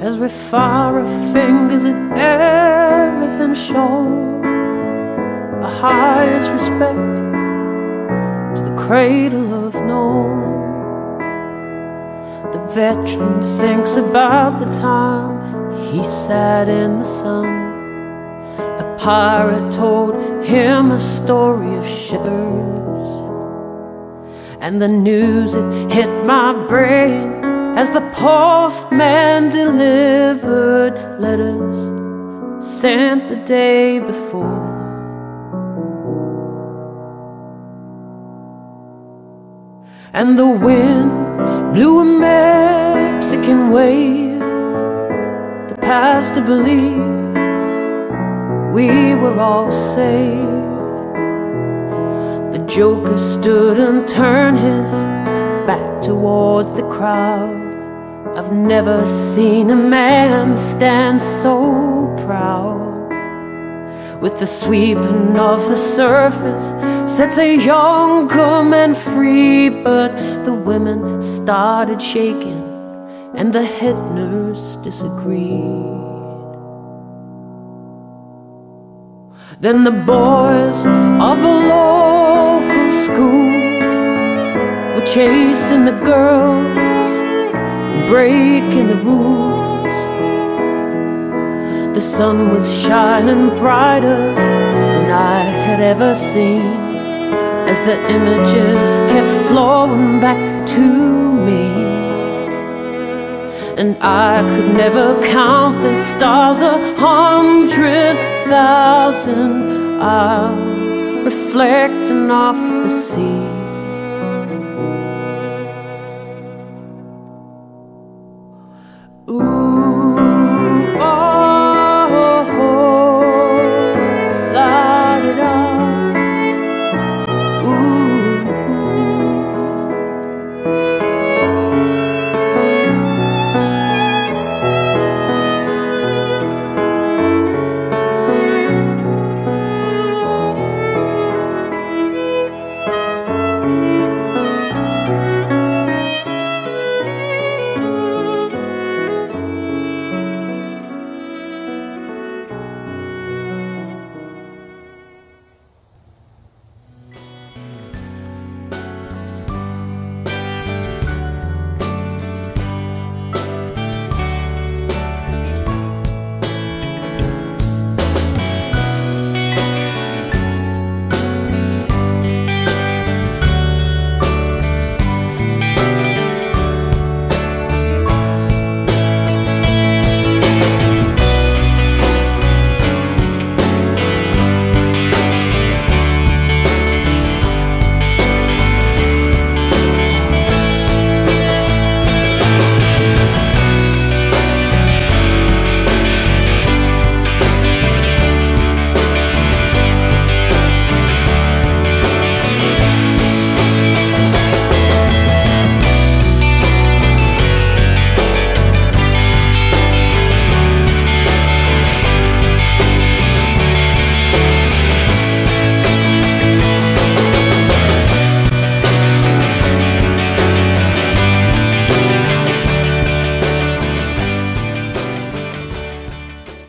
as we fire our fingers at everything shown a highest respect to the cradle of Nome. The veteran thinks about the time he sat in the sun. A pirate told him a story of shivers, and the news it hit my brain as the postman delivered letters sent the day before. And the wind blew a Mexican wave that passed to believe we were all safe. The Joker stood and turned his back towards the crowd. I've never seen a man stand so proud. With the sweeping of the surface sets a younger man free, but the women started shaking and the head nurse disagreed. Then the boys of a local school were chasing the girls breaking the rules. The sun was shining brighter than I had ever seen as the images kept flowing back to me. And I could never count the stars a hundred thousand eyes reflecting off the sea.